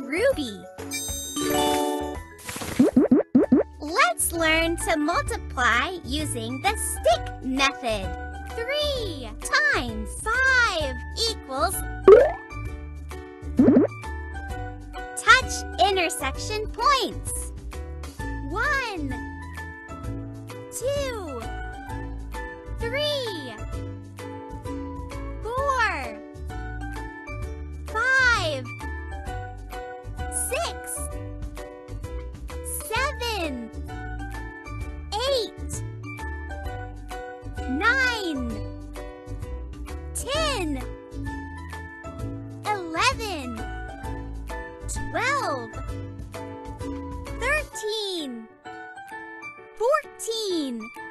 Ruby. Let's learn to multiply using the stick method. 3 times 5 equals... Touch intersection points. 1, 2, lain.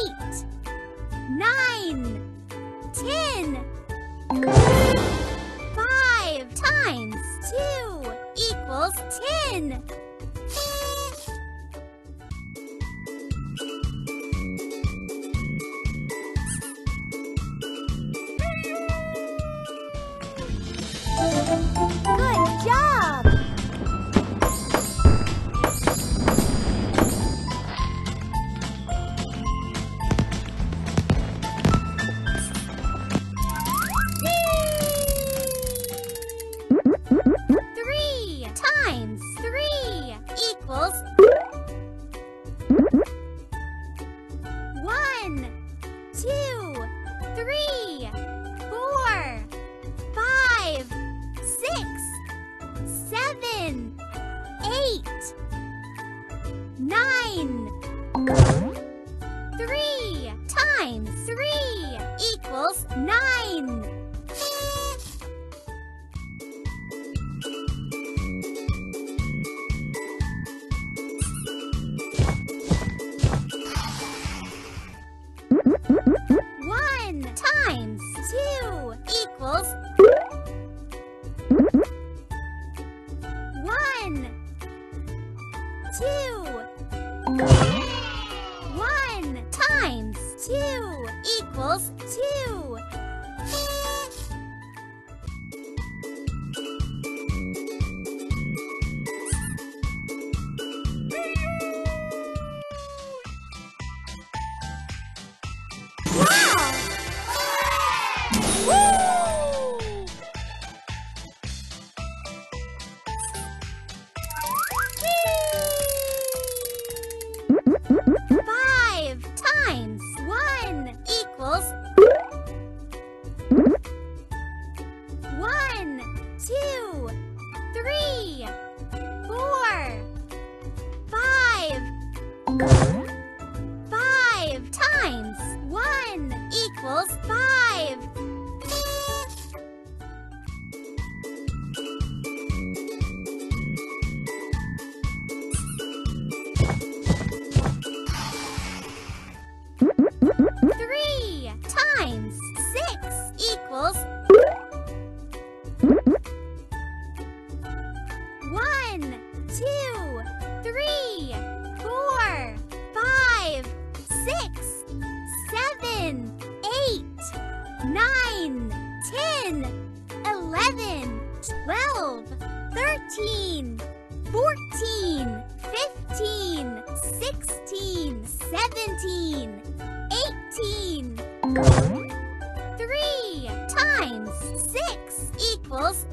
eight, nine, ten. Five times two equals ten. three, four, five, six, seven, eight, nine. Three times three equals nine. three, four, five, five times one equals Three times six equals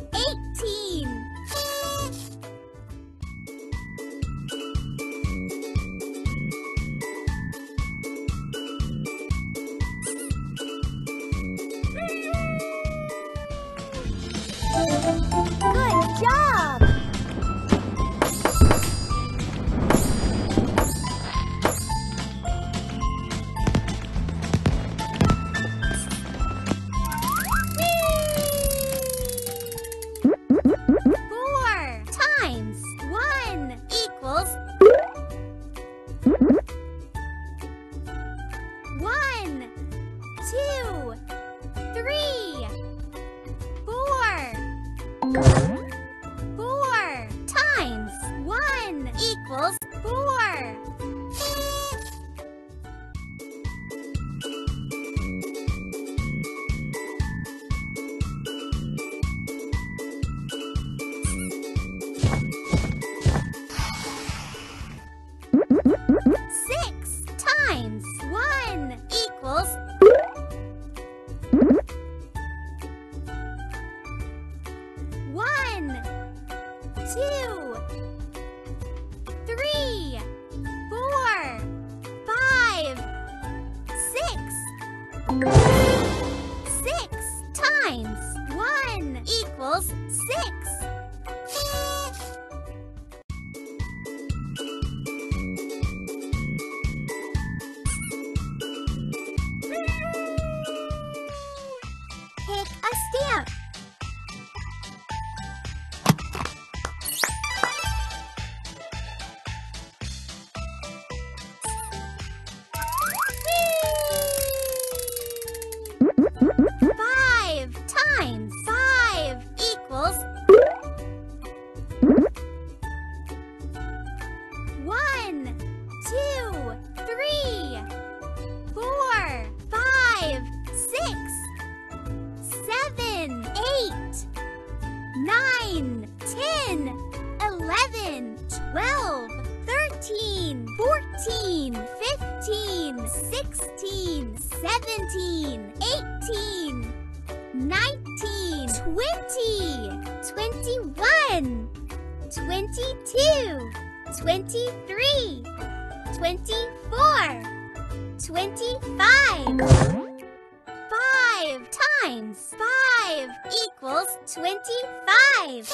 apples a stamp. 17, 18, 19, 20, 21, 22, 23, 24, 25. 5 times 5 equals 25.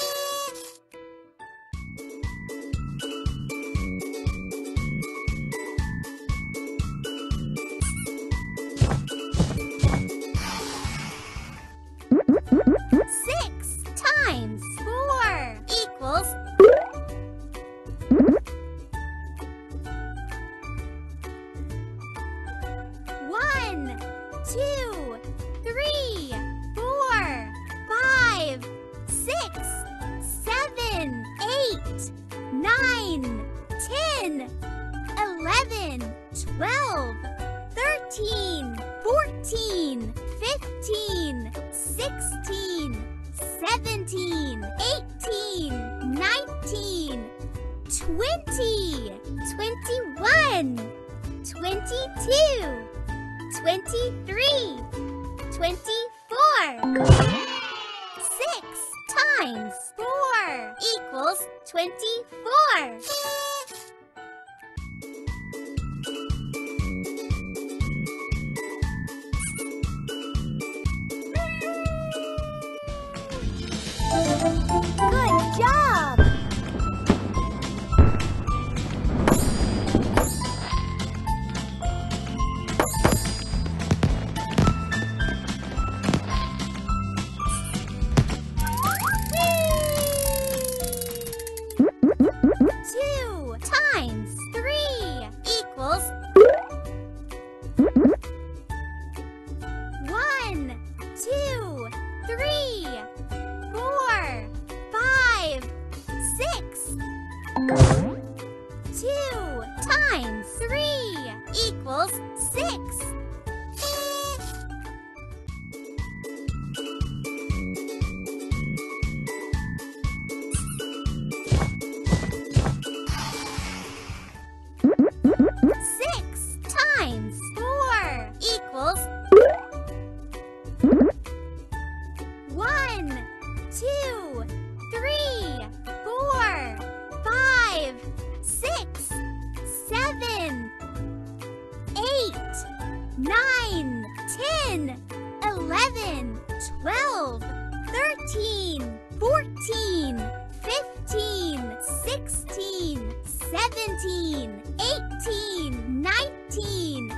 17, 18, 19, 20, 21, 22, 23, 24. 6 times 4 equals 24. 17, 18, 19,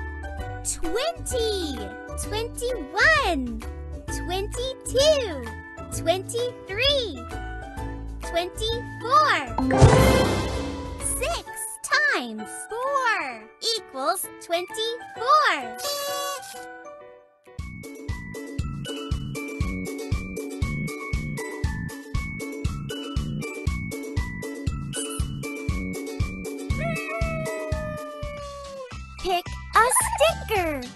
20, 21, 22, 23, 24. 6 times 4 equals 24. Sticker.